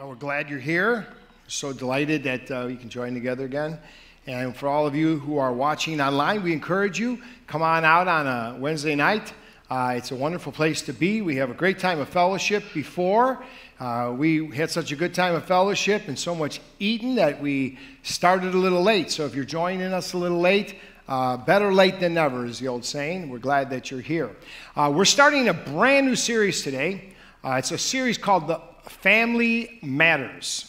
Well, we're glad you're here. So delighted that uh, we can join together again. And for all of you who are watching online, we encourage you come on out on a Wednesday night. Uh, it's a wonderful place to be. We have a great time of fellowship before. Uh, we had such a good time of fellowship and so much eating that we started a little late. So if you're joining us a little late, uh, better late than never is the old saying. We're glad that you're here. Uh, we're starting a brand new series today. Uh, it's a series called The Family Matters.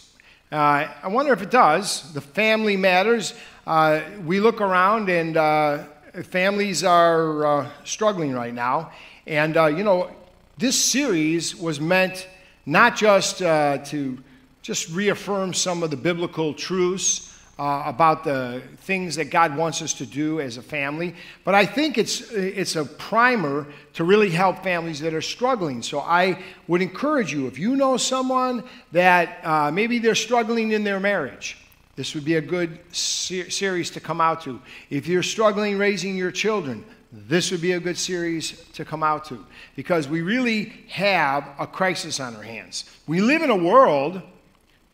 Uh, I wonder if it does. The family matters. Uh, we look around and uh, families are uh, struggling right now. And, uh, you know, this series was meant not just uh, to just reaffirm some of the biblical truths uh, about the things that God wants us to do as a family. But I think it's, it's a primer to really help families that are struggling. So I would encourage you, if you know someone that uh, maybe they're struggling in their marriage, this would be a good ser- series to come out to. If you're struggling raising your children, this would be a good series to come out to because we really have a crisis on our hands. We live in a world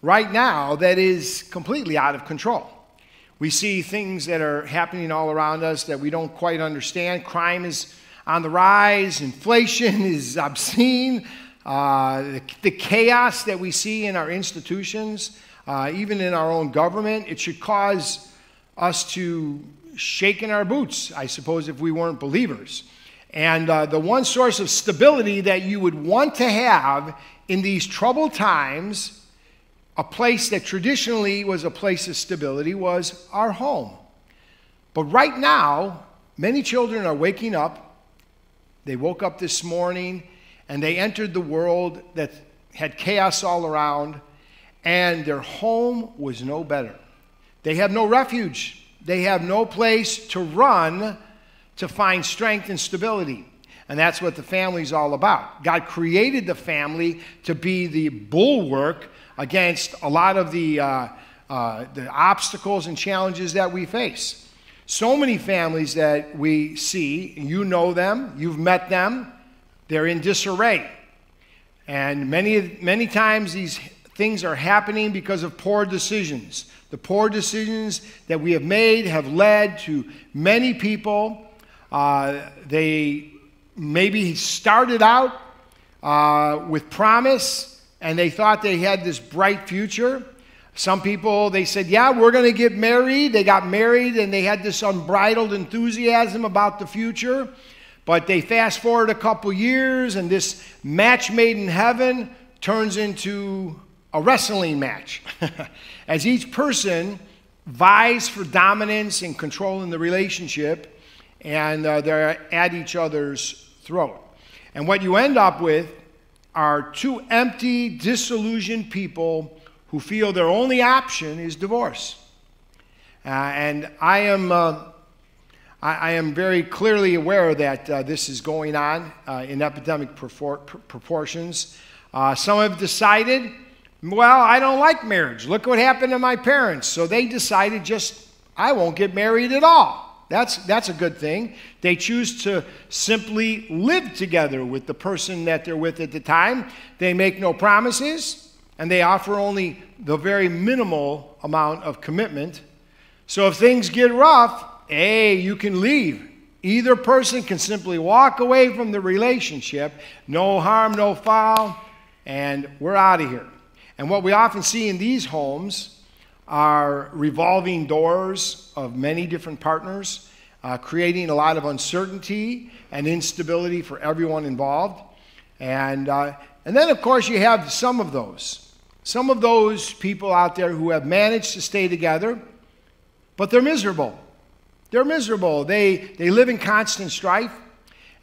right now that is completely out of control. We see things that are happening all around us that we don't quite understand. Crime is on the rise, inflation is obscene. Uh, the, the, chaos that we see in our institutions, uh, even in our own government, it should cause us to shake in our boots, I suppose, if we weren't believers. And uh, the one source of stability that you would want to have in these troubled times a place that traditionally was a place of stability was our home. But right now, many children are waking up. They woke up this morning and they entered the world that had chaos all around, and their home was no better. They have no refuge, they have no place to run to find strength and stability. And that's what the family is all about. God created the family to be the bulwark against a lot of the, uh, uh, the obstacles and challenges that we face. So many families that we see, you know them, you've met them, they're in disarray. And many, many times these things are happening because of poor decisions. The poor decisions that we have made have led to many people. Uh, they maybe started out uh, with promise and they thought they had this bright future. Some people, they said, Yeah, we're going to get married. They got married and they had this unbridled enthusiasm about the future. But they fast forward a couple years and this match made in heaven turns into a wrestling match. As each person vies for dominance and control in the relationship, and uh, they're at each other's throat. And what you end up with are two empty, disillusioned people who feel their only option is divorce. Uh, and I am, uh, I, I, am very clearly aware that uh, this is going on uh, in epidemic propor- proportions. Uh, some have decided, well, I don't like marriage. Look what happened to my parents. So they decided just, I won't get married at all. That's, that's a good thing. They choose to simply live together with the person that they're with at the time. They make no promises, and they offer only the very minimal amount of commitment. So if things get rough, hey, you can leave. Either person can simply walk away from the relationship, no harm, no foul, and we're out of here. And what we often see in these homes are revolving doors of many different partners, uh, creating a lot of uncertainty and instability for everyone involved. And, uh, and then, of course, you have some of those. Some of those people out there who have managed to stay together, but they're miserable. They're miserable. They, they live in constant strife,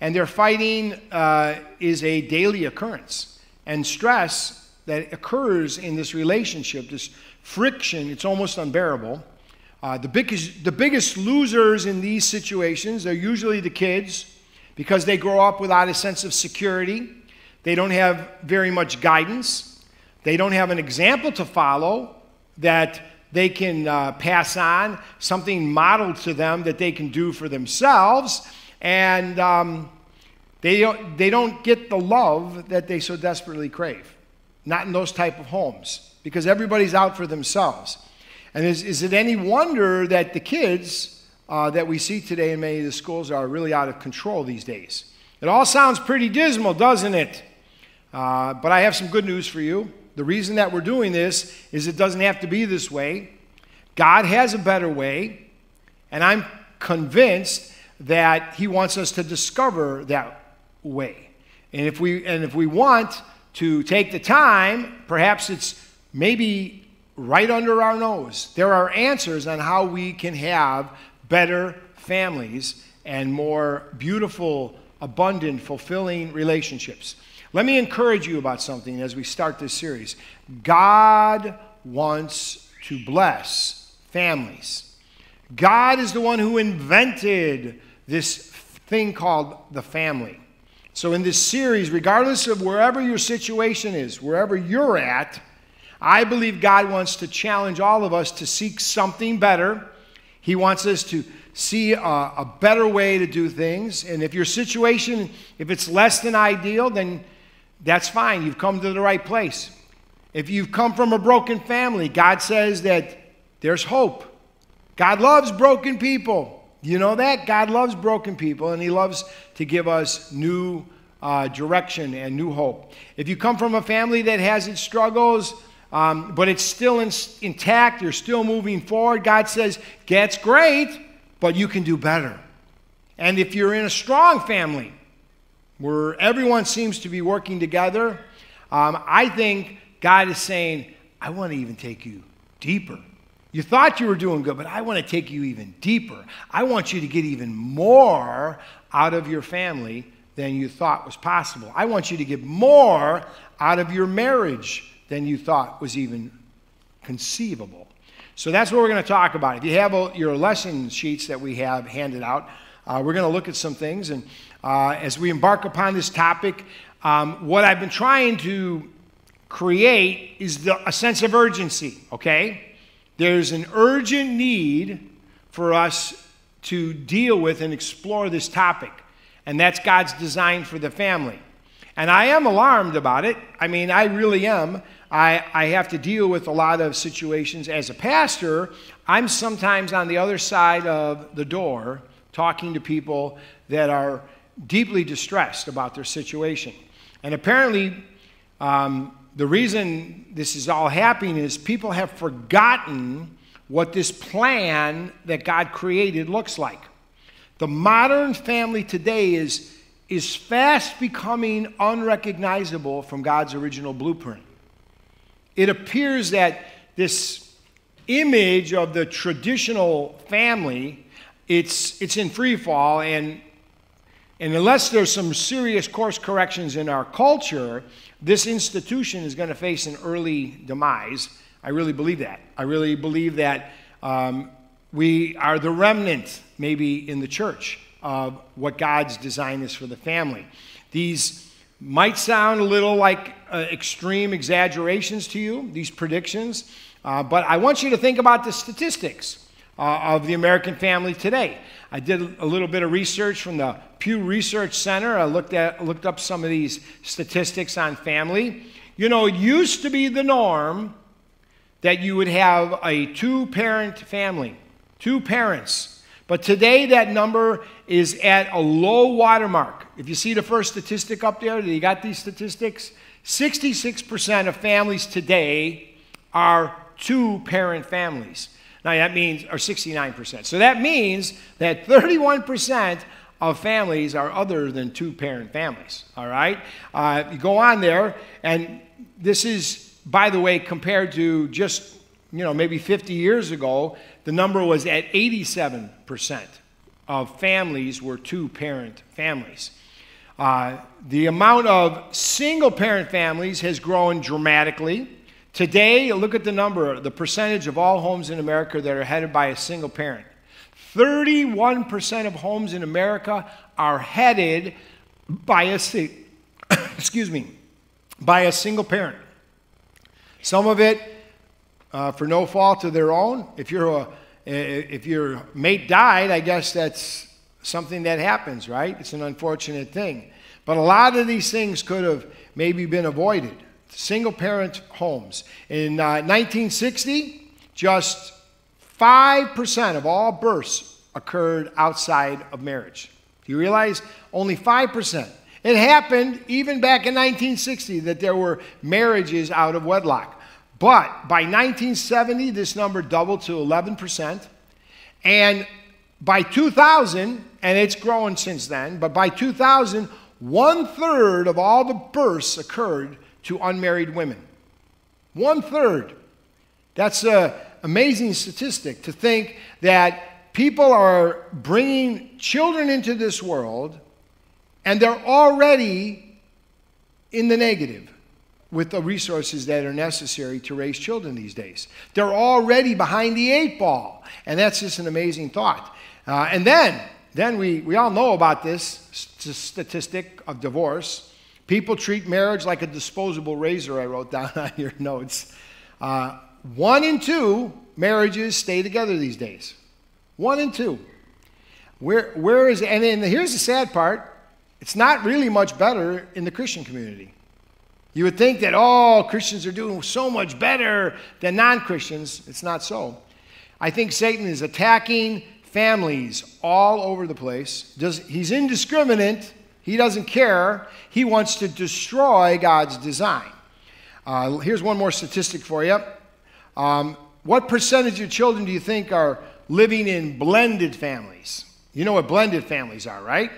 and their fighting uh, is a daily occurrence. And stress that occurs in this relationship, this friction, it's almost unbearable. Uh, the, biggest, the biggest losers in these situations are usually the kids because they grow up without a sense of security. They don't have very much guidance. They don't have an example to follow that they can uh, pass on, something modeled to them that they can do for themselves. And um, they, don't, they don't get the love that they so desperately crave. not in those type of homes, because everybody's out for themselves. And is, is it any wonder that the kids uh, that we see today in many of the schools are really out of control these days? It all sounds pretty dismal, doesn't it? Uh, but I have some good news for you. The reason that we're doing this is it doesn't have to be this way. God has a better way, and I'm convinced that He wants us to discover that way. And if we, and if we want to take the time, perhaps it's maybe right under our nose. There are answers on how we can have better families and more beautiful, abundant, fulfilling relationships. Let me encourage you about something as we start this series. God wants to bless families. God is the one who invented this thing called the family. So, in this series, regardless of wherever your situation is, wherever you're at, I believe God wants to challenge all of us to seek something better. He wants us to see a, a, better way to do things. And if your situation, if it's less than ideal, then that's fine. You've come to the right place. If you've come from a broken family, God says that there's hope. God loves broken people. You know that? God loves broken people, and He loves to give us new uh, direction and new hope. If you come from a family that has its struggles, um, but it's still in, intact, you're still moving forward, God says, that's great, but you can do better. And if you're in a strong family where everyone seems to be working together, um, I think God is saying, I want to even take you deeper. You thought you were doing good, but I want to take you even deeper. I want you to get even more out of your family than you thought was possible. I want you to get more out of your marriage than you thought was even conceivable. So that's what we're going to talk about. If you have your lesson sheets that we have handed out, uh, we're going to look at some things. And uh, as we embark upon this topic, um, what I've been trying to create is the, a sense of urgency, okay? There's an urgent need for us to deal with and explore this topic, and that's God's design for the family. And I am alarmed about it. I mean, I really am. I, I have to deal with a lot of situations. As a pastor, I'm sometimes on the other side of the door talking to people that are deeply distressed about their situation. And apparently, um, the reason this is all happening is people have forgotten what this plan that God created looks like. The modern family today is, is fast becoming unrecognizable from God's original blueprint. It appears that this image of the traditional family, it's, it's in free fall, and, and unless there's some serious course corrections in our culture, this institution is going to face an early demise. I really believe that. I really believe that um, we are the remnant, maybe in the church, of what God's design is for the family. These might sound a little like uh, extreme exaggerations to you, these predictions, uh, but I want you to think about the statistics uh, of the American family today. I did a little bit of research from the Pew Research Center. I looked, at, looked up some of these statistics on family. You know, it used to be the norm that you would have a two parent family, two parents. But today that number is at a low watermark. If you see the first statistic up there, you got these statistics? 66% of families today are two parent families. Now that means, or 69%. So that means that 31% of families are other than two parent families. All right? Uh, you go on there, and this is, by the way, compared to just, you know, maybe 50 years ago, the number was at 87% of families were two parent families. Uh, the amount of single parent families has grown dramatically. Today, look at the number, the percentage of all homes in America that are headed by a single parent. 31% of homes in America are headed by a excuse me, by a single parent. Some of it uh, for no fault of their own. If you're a if your mate died, I guess that's something that happens, right? It's an unfortunate thing. But a lot of these things could have maybe been avoided single parent homes. In uh, 1960, just 5% of all births occurred outside of marriage. Do you realize? Only 5%. It happened even back in 1960 that there were marriages out of wedlock. But by 1970, this number doubled to 11%. And by 2000, and it's grown since then, but by 2000, one third of all the births occurred to unmarried women. One third. That's an amazing statistic to think that people are bringing children into this world and they're already in the negative with the resources that are necessary to raise children these days. They're already behind the eight ball. And that's just an amazing thought. Uh, and then, then we, we all know about this statistic of divorce. People treat marriage like a disposable razor, I wrote down on your notes. Uh, one in two marriages stay together these days. One in two. Where, where is, and then here's the sad part it's not really much better in the Christian community. You would think that, oh, Christians are doing so much better than non Christians. It's not so. I think Satan is attacking families all over the place. Does, he's indiscriminate. He doesn't care. He wants to destroy God's design. Uh, here's one more statistic for you. Um, what percentage of children do you think are living in blended families? You know what blended families are, right?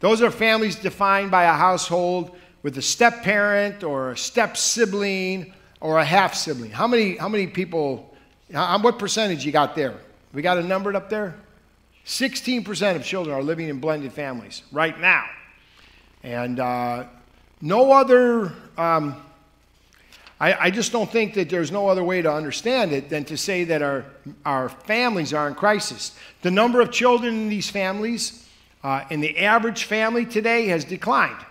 Those are families defined by a household with a step parent or a step sibling or a half sibling. How many, how many people, how, what percentage you got there? We got a numbered up there? 16% of children are living in blended families right now. And uh, no other, um, I, I, just don't think that there's no other way to understand it than to say that our, our families are in crisis. The number of children in these families, uh, in the average family today, has declined.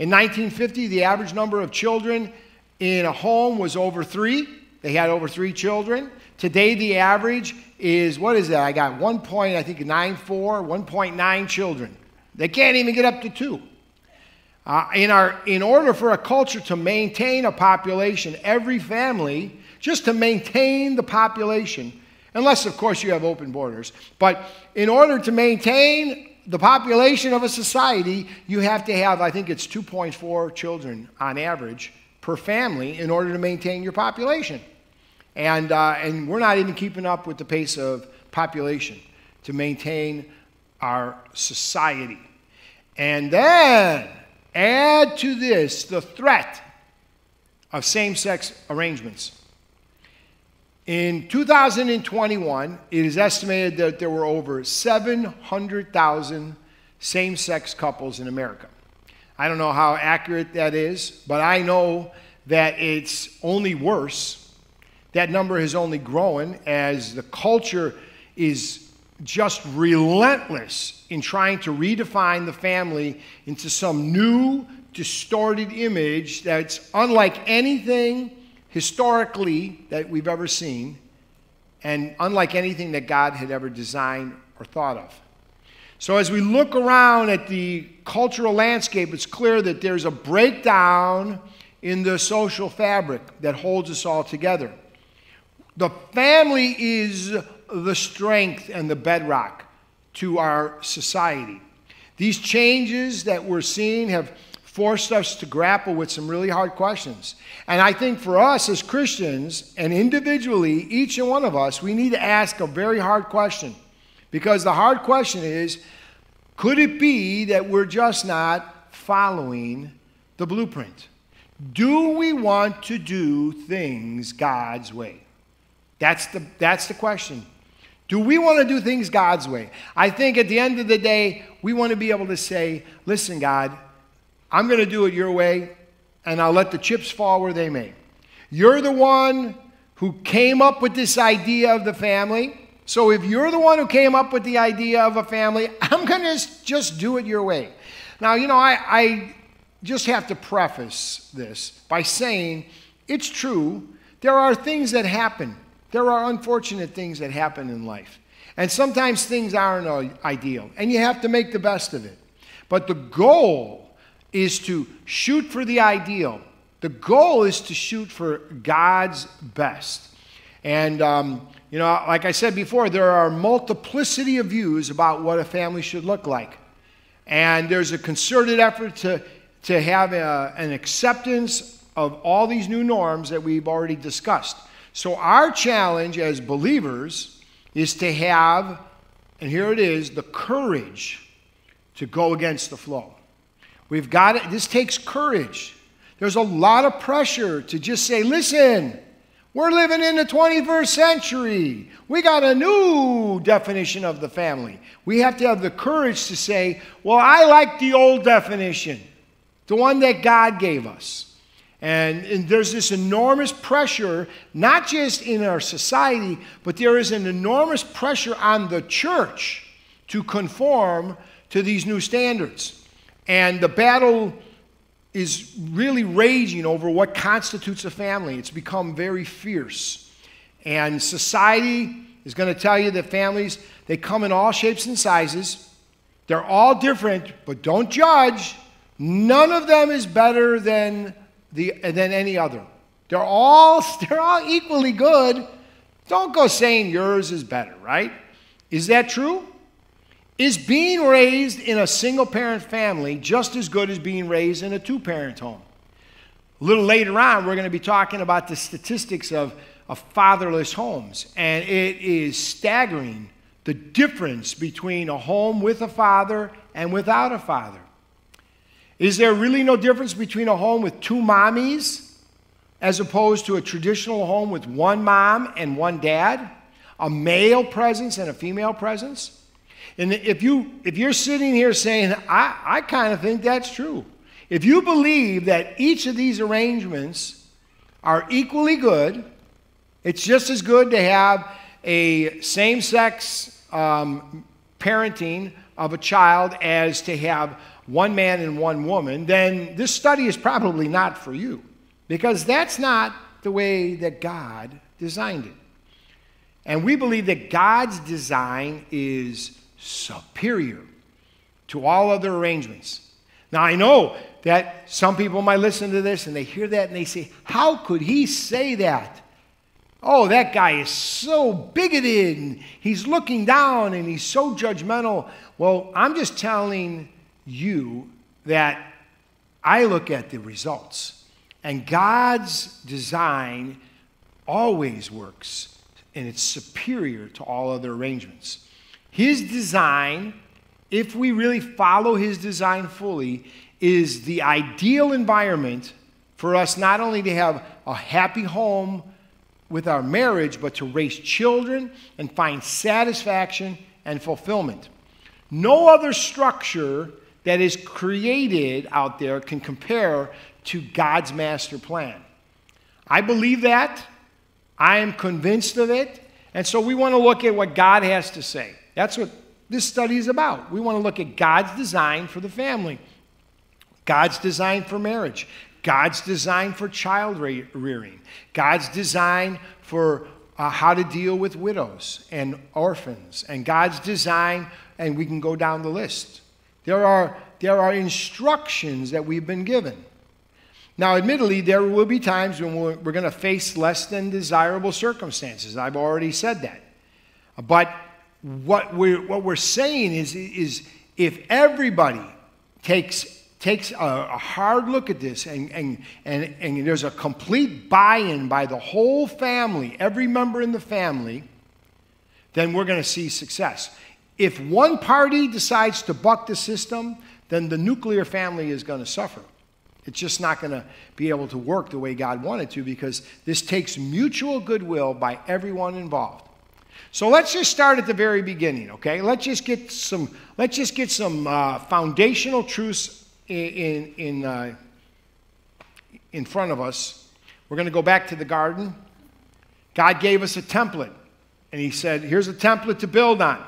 In 1950, the average number of children in a home was over three. They had over three children. Today, the average is what is that? I got 1. Point, I think 94, 1.9 children. They can't even get up to two. Uh, in, our, in order for a culture to maintain a population, every family, just to maintain the population, unless, of course, you have open borders, but in order to maintain the population of a society, you have to have, I think it's 2.4 children on average per family in order to maintain your population. And, uh, and we're not even keeping up with the pace of population to maintain our society. And then add to this the threat of same sex arrangements. In 2021, it is estimated that there were over 700,000 same sex couples in America. I don't know how accurate that is, but I know that it's only worse that number has only grown as the culture is just relentless in trying to redefine the family into some new, distorted image that's unlike anything historically that we've ever seen and unlike anything that God had ever designed or thought of. So, as we look around at the cultural landscape, it's clear that there's a breakdown in the social fabric that holds us all together. The family is the strength and the bedrock to our society. These changes that we're seeing have forced us to grapple with some really hard questions. And I think for us as Christians and individually, each and one of us, we need to ask a very hard question. Because the hard question is could it be that we're just not following the blueprint? Do we want to do things God's way? That's the, that's the question. Do we want to do things God's way? I think at the end of the day, we want to be able to say, listen, God, I'm going to do it your way, and I'll let the chips fall where they may. You're the one who came up with this idea of the family. So if you're the one who came up with the idea of a family, I'm going to just do it your way. Now, you know, I, I just have to preface this by saying it's true, there are things that happen there are unfortunate things that happen in life. And sometimes things aren't ideal, and you have to make the best of it. But the goal is to shoot for the ideal The goal is to shoot for God's best. And, um, you know, like I said before, there are multiplicity of views about what a family should look like. And there's a concerted effort to, to have a, an acceptance of all these new norms that we've already discussed. So, our challenge as believers is to have, and here it is, the courage to go against the flow. We've got it, this takes courage. There's a lot of pressure to just say, listen, we're living in the 21st century. We got a new definition of the family. We have to have the courage to say, well, I like the old definition, the one that God gave us. And, and, there's this enormous pressure, not just in our society, but there is an enormous pressure on the church to conform to these new standards. And the battle is really raging over what constitutes a family. It's become very fierce. And society is going to tell you that families, they come in all shapes and sizes. They're all different, but don't judge. None of them is better than, the, than any other. They're all, they're all equally good. Don't go saying yours is better, right? Is that true? Is being raised in a single parent family just as good as being raised in a two parent home? A little later on, we're going to be talking about the statistics of, of fatherless homes, and it is staggering the difference between a home with a father and without a father. Is there really no difference between a home with two mommies as opposed to a traditional home with one mom and one dad? A male presence and a female presence? And if, you, if you're sitting here saying, I, I kind of think that's true, if you believe that each of these arrangements are equally good, it's just as good to have a same sex um, parenting of a child as to have one man and one woman, then this study is probably not for you because that's not the way that God designed it. And we believe that God's design is superior to all other arrangements. Now, I know that some people might listen to this and they hear that and they say, How could he say that? Oh, that guy is so bigoted and he's looking down and he's so judgmental. Well, I'm just telling you that I look at the results. And God's design always works and it's superior to all other arrangements. His design, if we really follow his design fully, is the ideal environment for us not only to have a happy home with our marriage, but to raise children and find satisfaction and fulfillment. No other structure that is created out there can compare to God's master plan. I believe that. I am convinced of it. And so we want to look at what God has to say. That's what this study is about. We want to look at God's design for the family, God's design for marriage, God's design for child rearing, God's design for uh, how to deal with widows and orphans, and God's design, and we can go down the list. There are, there are instructions that we've been given. Now, admittedly, there will be times when we're, we're going to face less than desirable circumstances. I've already said that. But what we're, what we're saying is, is if everybody takes, takes a, a hard look at this and, and, and, and there's a complete buy in by the whole family, every member in the family, then we're going to see success. If one party decides to buck the system, then the nuclear family is going to suffer. It's just not going to be able to work the way God wanted to because this takes mutual goodwill by everyone involved. So let's just start at the very beginning, okay? Let's just get some, let's just get some uh, foundational truths in, in, uh, in front of us. We're going to go back to the garden. God gave us a template, and He said, here's a template to build on.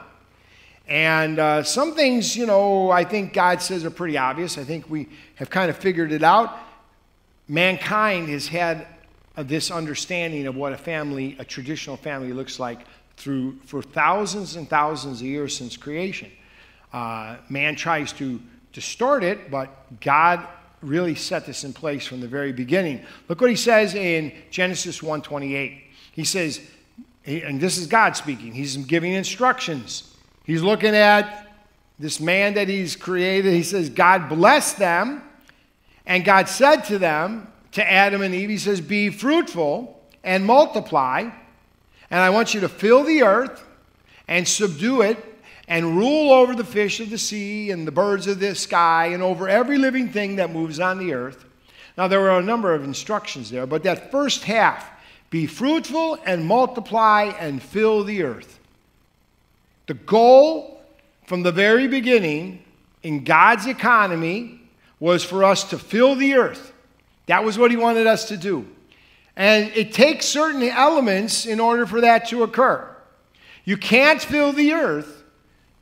And uh, some things, you know, I think God says are pretty obvious. I think we have kind of figured it out. Mankind has had this understanding of what a family, a traditional family, looks like through for thousands and thousands of years since creation. Uh, man tries to distort it, but God really set this in place from the very beginning. Look what he says in Genesis 1:28. He says, and this is God speaking. He's giving instructions. He's looking at this man that he's created. He says, God blessed them, and God said to them, to Adam and Eve, He says, Be fruitful and multiply, and I want you to fill the earth and subdue it and rule over the fish of the sea and the birds of the sky and over every living thing that moves on the earth. Now, there were a number of instructions there, but that first half be fruitful and multiply and fill the earth. The goal from the very beginning in God's economy was for us to fill the earth. That was what He wanted us to do. And it takes certain elements in order for that to occur. You can't fill the earth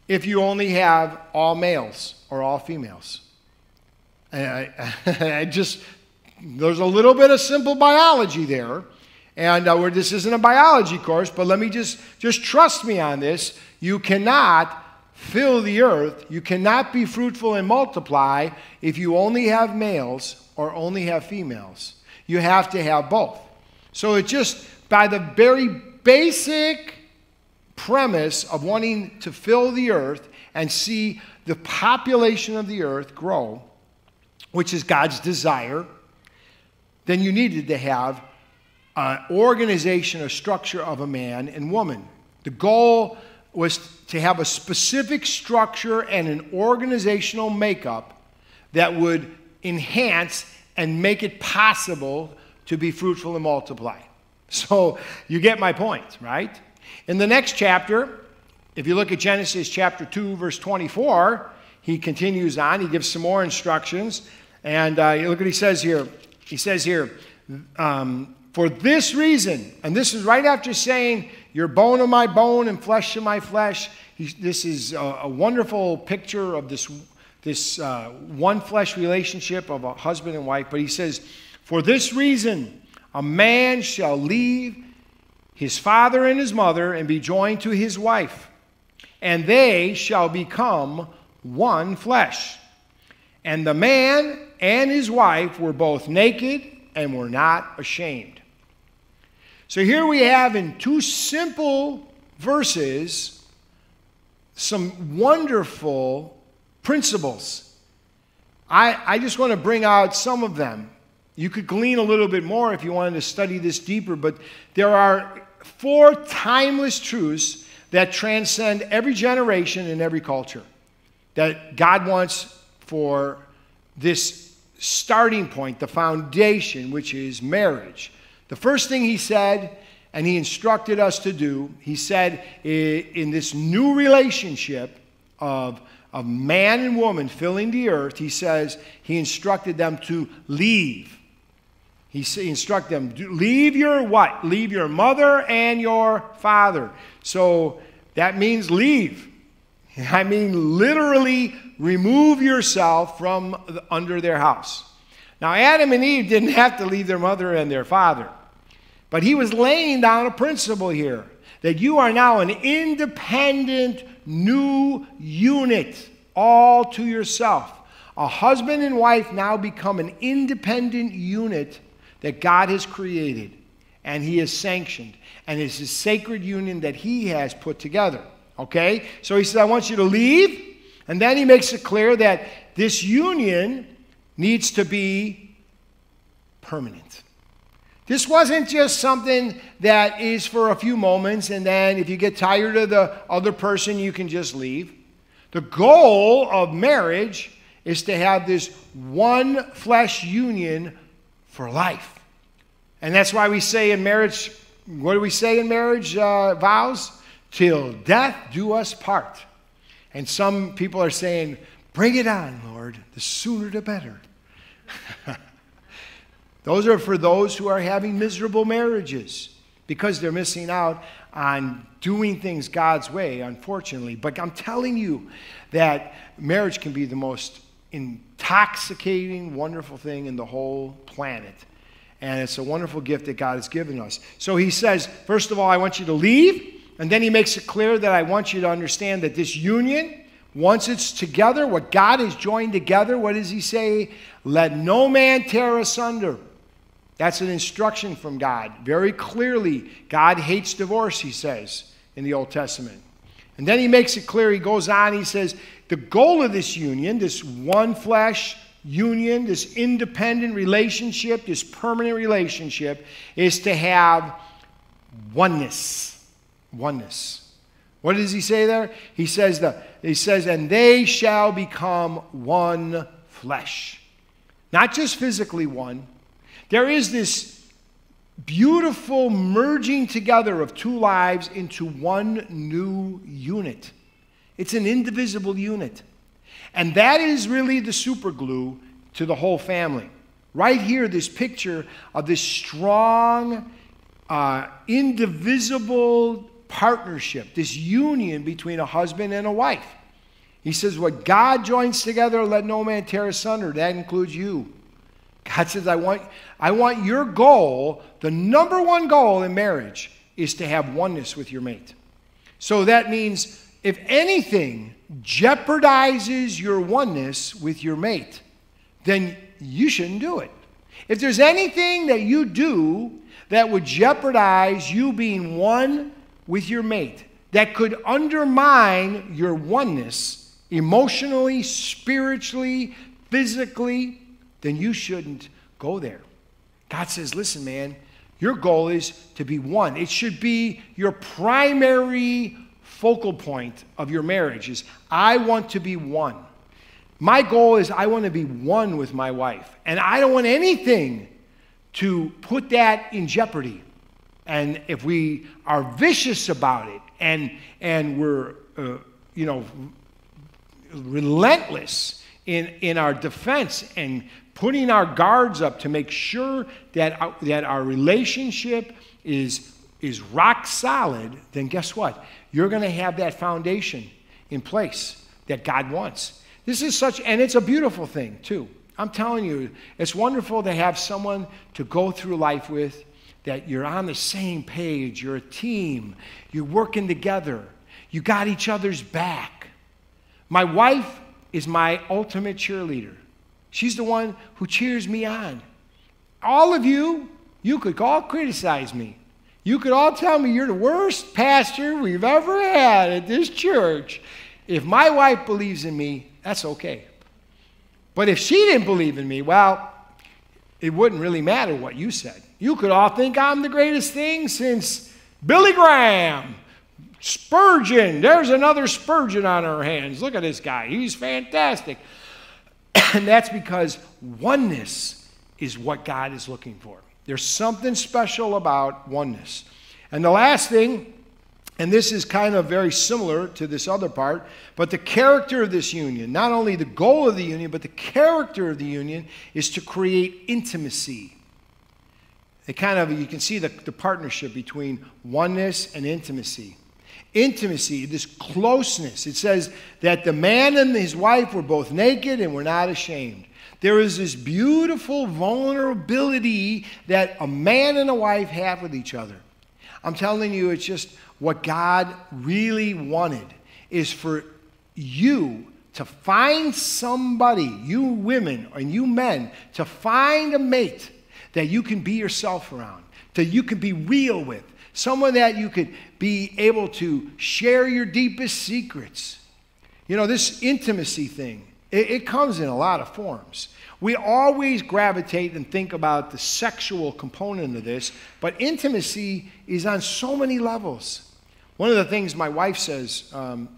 if you only have all males or all females. I, I just, there's a little bit of simple biology there. And uh, where this isn't a biology course, but let me just, just trust me on this. You cannot fill the earth, you cannot be fruitful and multiply if you only have males or only have females. You have to have both. So it just, by the very basic premise of wanting to fill the earth and see the population of the earth grow, which is God's desire, then you needed to have an organization, a structure of a man and woman. The goal was to have a specific structure and an organizational makeup that would enhance and make it possible to be fruitful and multiply. So you get my point, right? In the next chapter, if you look at Genesis chapter 2, verse 24, he continues on. He gives some more instructions. And uh, look what he says here. He says here, um, for this reason, and this is right after saying, You're bone of my bone and flesh of my flesh. He, this is a, a, wonderful picture of this, this uh, one flesh relationship of a husband and wife. But he says, For this reason, a man shall leave his father and his mother and be joined to his wife, and they shall become one flesh. And the man and his wife were both naked and were not ashamed. So here we have in two simple verses some wonderful principles. I, I just want to bring out some of them. You could glean a little bit more if you wanted to study this deeper, but there are four timeless truths that transcend every generation and every culture that God wants for this starting point, the foundation, which is marriage. The first thing he said, and he instructed us to do, he said, in this new relationship of, of man and woman filling the earth, he says, he instructed them to leave he instructed them, leave your what? Leave your mother and your father. So that means leave. I mean, literally remove yourself from under their house. Now, Adam and Eve didn't have to leave their mother and their father, but he was laying down a principle here that you are now an independent new unit all to yourself. A husband and wife now become an independent unit that God has created and He has sanctioned, and it's a sacred union that He has put together. Okay? So He says, I want you to leave. And then He makes it clear that this union needs to be permanent. This wasn't just something that is for a few moments, and then if you get tired of the other person, you can just leave. The goal of marriage is to have this one flesh union for life. And that's why we say in marriage, what do we say in marriage uh, vows? Till death do us part. And some people are saying, bring it on, Lord, the sooner the better. those are for those who are having miserable marriages because they're missing out on doing things God's way, unfortunately. But I'm telling you that marriage can be the most intoxicating, wonderful thing in the whole planet. And it's a wonderful gift that God has given us. So he says, first of all, I want you to leave. And then he makes it clear that I want you to understand that this union Once it's together, what God has joined together, what does he say? Let no man tear asunder. That's an instruction from God. Very clearly, God hates divorce, he says in the Old Testament. And then he makes it clear, he goes on, he says, the goal of this union, this one flesh union, this independent relationship, this permanent relationship, is to have oneness. Oneness. What does he say there? He says that he says, and they shall become one flesh. Not just physically one. There is this beautiful merging together of two lives into one new unit. It's an indivisible unit. And that is really the super glue to the whole family. Right here, this picture of this strong, uh, indivisible partnership, this union between a husband and a wife. He says, What God joins together, let no man tear asunder. That includes you. God says, I want, I want your goal, the number one goal in marriage, is to have oneness with your mate. So that means if anything jeopardizes your oneness with your mate, then you shouldn't do it. If there's anything that you do that would jeopardize you being one with your mate, that could undermine your oneness emotionally, spiritually, physically, then you shouldn't go there. God says, listen, man, your goal is to be one. It should be your primary focal point of your marriage is I want to be one. My goal is I want to be one with my wife. And I don't want anything to put that in jeopardy. And if we are vicious about it and, and we're, uh, you know, relentless in, in our defense and putting our guards up to make sure that our, that our relationship is, is rock solid, then guess what? You're going to have that foundation in place that God wants. This is such, and it's a beautiful thing too. I'm telling you, it's wonderful to have someone to go through life with that you're on the same page, you're a team, you're working together, you got each other's back. My wife is my ultimate cheerleader. She's the one who cheers me on. All of you, you could all criticize me. You could all tell me you're the worst pastor we've ever had at this church. If my wife believes in me, that's okay. But if she didn't believe in me, well, it wouldn't really matter what you said. You could all think I'm the greatest thing since Billy Graham, Spurgeon. There's another Spurgeon on our hands. Look at this guy. He's fantastic. And that's because oneness is what God is looking for. There's something special about oneness. And the last thing, and this is kind of very similar to this other part, but the character of this union, not only the goal of the union, but the character of the union is to create intimacy. It kind of, you can see the, the partnership between oneness and intimacy. Intimacy, this closeness. It says that the man and his wife were both naked and were not ashamed. There is this beautiful vulnerability that a man and a wife have with each other. I'm telling you, it's just what God really wanted is for you to find somebody, you women and you men, to find a mate that you can be yourself around, that you can be real with, someone that you could be able to share your deepest secrets. You know, this intimacy thing, it, it comes in a lot of forms. We always gravitate and think about the sexual component of this, but intimacy is on so many levels. One of the things my wife says um,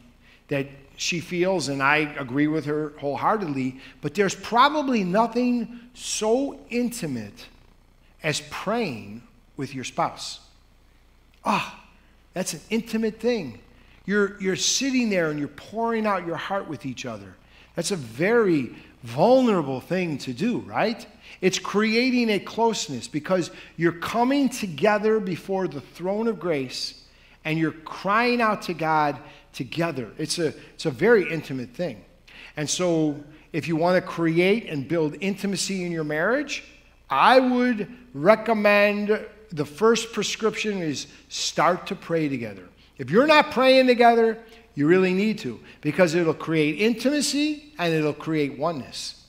that she feels, and I agree with her wholeheartedly, but there's probably nothing so intimate as praying with your spouse. Ah, oh, that's an intimate thing. You're, you're sitting there and you're pouring out your heart with each other. That's a very vulnerable thing to do, right? It's creating a closeness because you're coming together before the throne of grace and you're crying out to God together. It's a, it's a very intimate thing. And so, if you want to create and build intimacy in your marriage, I would recommend the first prescription is start to pray together. If you're not praying together, You really need to because it'll create intimacy and it'll create oneness.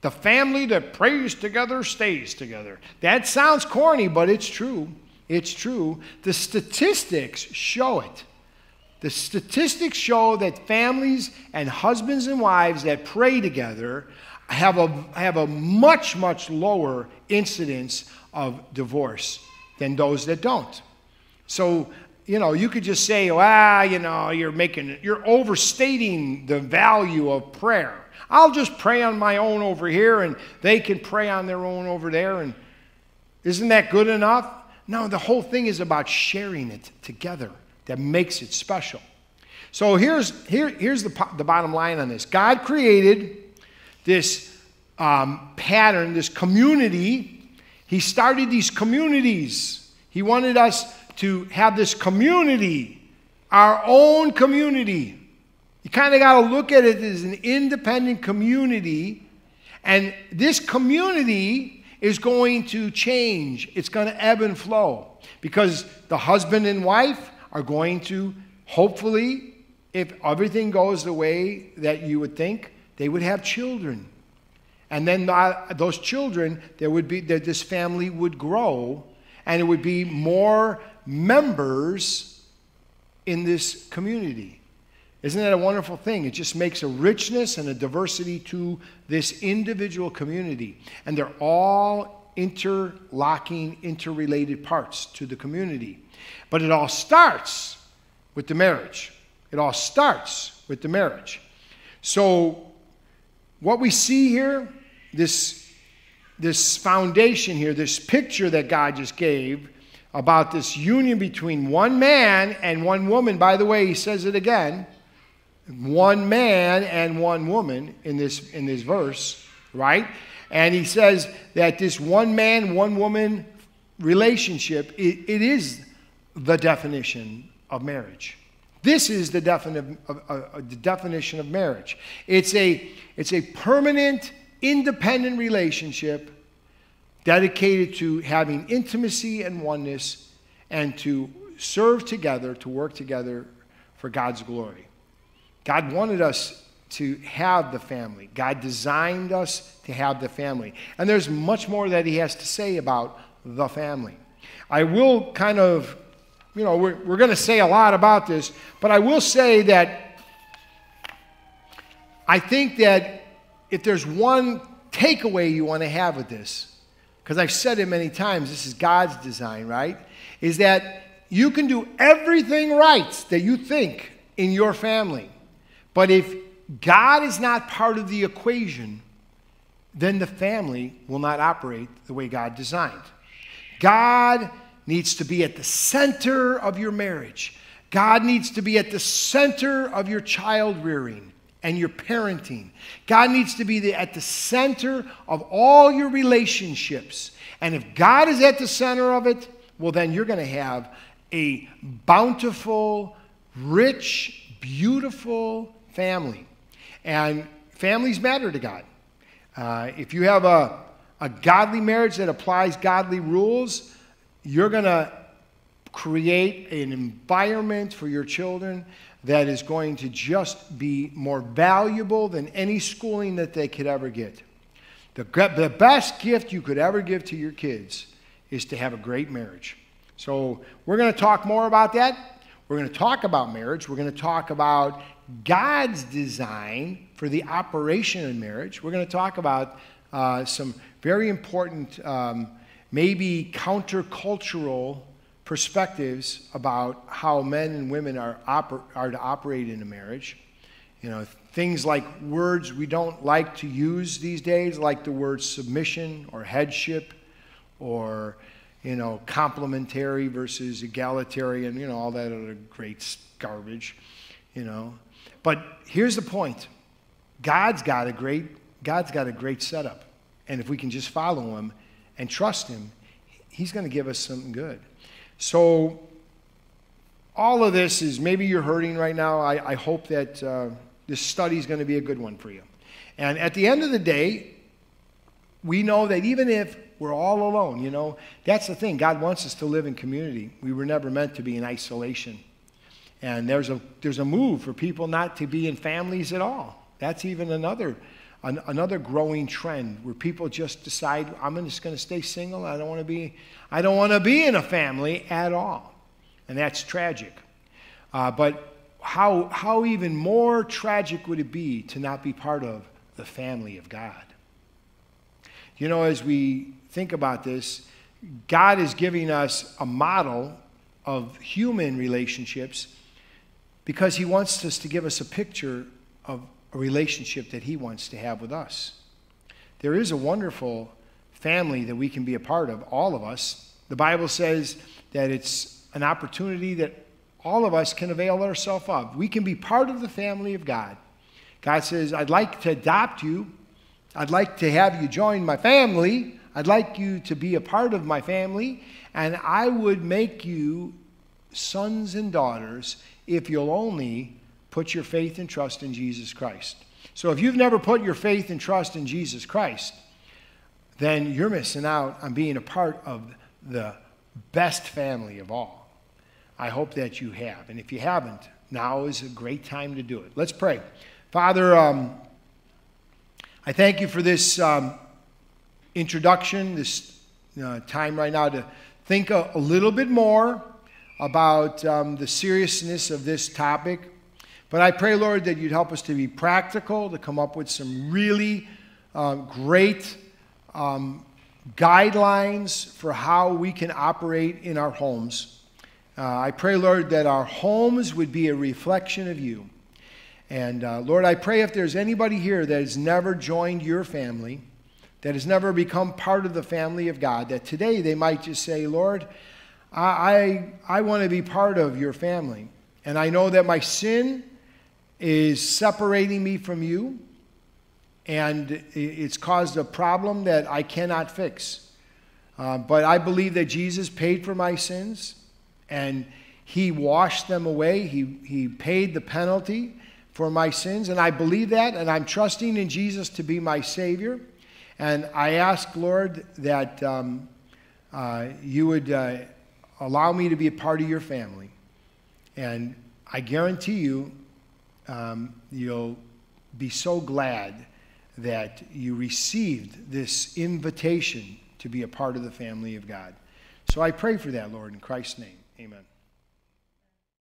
The family that prays together stays together. That sounds corny, but it's true. It's true. The statistics show it. The statistics show that families and husbands and wives that pray together have a, have a much, much lower incidence of divorce than those that don't. So, you know, you could just say, ah, you know, you're making, you're overstating the value of prayer. I'll just pray on my own over here and they can pray on their own over there. And isn't that good enough? No, the whole thing is about sharing it together that makes it special. So here's, here, here's the, the bottom line on this God created this um, pattern, this community. He started these communities. He wanted us to have this community, our own community. You kind of got to look at it as an independent community. And this community is going to change, it's going to ebb and flow because the husband and wife are going to, hopefully, if everything goes the way that you would think, they would have children. And then those children, there would be, that this family would grow, and it would be more members in this community. Isn't that a wonderful thing? It just makes a richness and a diversity to this individual community. And they're all interlocking, interrelated parts to the community. But it all starts with the marriage. It all starts with the marriage. So, what we see here, this, this foundation here, this picture that God just gave about this union between one man and one woman, by the way, he says it again one man and one woman in this, in this verse, right? And he says that this one man, one woman relationship, it, it is the definition of marriage. This is the, defini- of, uh, the definition of marriage. It's a, it's a permanent, independent relationship dedicated to having intimacy and oneness and to serve together, to work together for God's glory. God wanted us to have the family. God designed us to have the family. And there's much more that he has to say about the family. I will kind of, you know, we're, we're going to say a lot about this, but I will say that I think that if there's one takeaway you want to have with this, because I've said it many times, this is God's design, right? Is that you can do everything right that you think in your family. But if God is not part of the equation, then the family will not operate the way God designed. God needs to be at the center of your marriage. God needs to be at the center of your child rearing and your parenting. God needs to be the, at the center of all your relationships. And if God is at the center of it, well, then you're going to have a bountiful, rich, beautiful, family. And families matter to God. Uh, if you have a, a godly marriage that applies godly rules, you're going to create an environment for your children that is going to just be more valuable than any schooling that they could ever get. The, the best gift you could ever give to your kids is to have a great marriage. So, we're going to talk more about that. We're going to talk about marriage. We're going to talk about God's design for the operation of marriage. We're going to talk about uh, some very important, um, maybe countercultural perspectives about how men and women are, oper- are to operate in a marriage. You know, things like words we don't like to use these days, like the word submission or headship or, you know, complementary versus egalitarian, you know, all that other great garbage, you know. But here's the point God's got a great, God's got a great setup. And if we can just follow him and trust him, he's going to give us something good. So, all of this is maybe you're hurting right now. I, I hope that uh, this study is going to be a good one for you. And at the end of the day, we know that even if we're all alone, you know, that's the thing. God wants us to live in community. We were never meant to be in isolation. And there's a, there's a move for people not to be in families at all. That's even another, an, another growing trend where people just decide, I'm just going to stay single. I don't want to be, I don't want to be in a family at all. And that's tragic. Uh, but how, how even more tragic would it be to not be part of the family of God? You know, as we think about this, God is giving us a model of human relationships because He wants us to give us a picture of a relationship that He wants to have with us. There is a wonderful family that we can be a part of, all of us. The Bible says that it's an opportunity that all of us can avail ourselves of. We can be part of the family of God. God says, I'd like to adopt you. I'd like to have you join my family. I'd like you to be a part of my family. And I would make you sons and daughters if you'll only put your faith and trust in Jesus Christ. So if you've never put your faith and trust in Jesus Christ, then you're missing out on being a part of the best family of all. I hope that you have. And if you haven't, now is a great time to do it. Let's pray. Father, um, I thank you for this um, introduction, this uh, time right now to think a, a little bit more about um, the seriousness of this topic. But I pray, Lord, that you'd help us to be practical, to come up with some really uh, great um, guidelines for how we can operate in our homes. Uh, I pray, Lord, that our homes would be a reflection of you. And uh, Lord, I pray if there's anybody here that has never joined your family, that has never become part of the family of God, that today they might just say, Lord, I, I, I want to be part of your family. And I know that my sin is separating me from you, and it's caused a problem that I cannot fix. Uh, but I believe that Jesus paid for my sins, and he washed them away. He, he paid the penalty for my sins, and I believe that, and I'm trusting in Jesus to be my Savior. And I ask, Lord, that um, uh, you would. Uh, allow me to be a part of your family. And I guarantee you, um, you'll be so glad that you received this invitation to be a part of the family of God. So I pray for that, Lord, in Christ's name. Amen.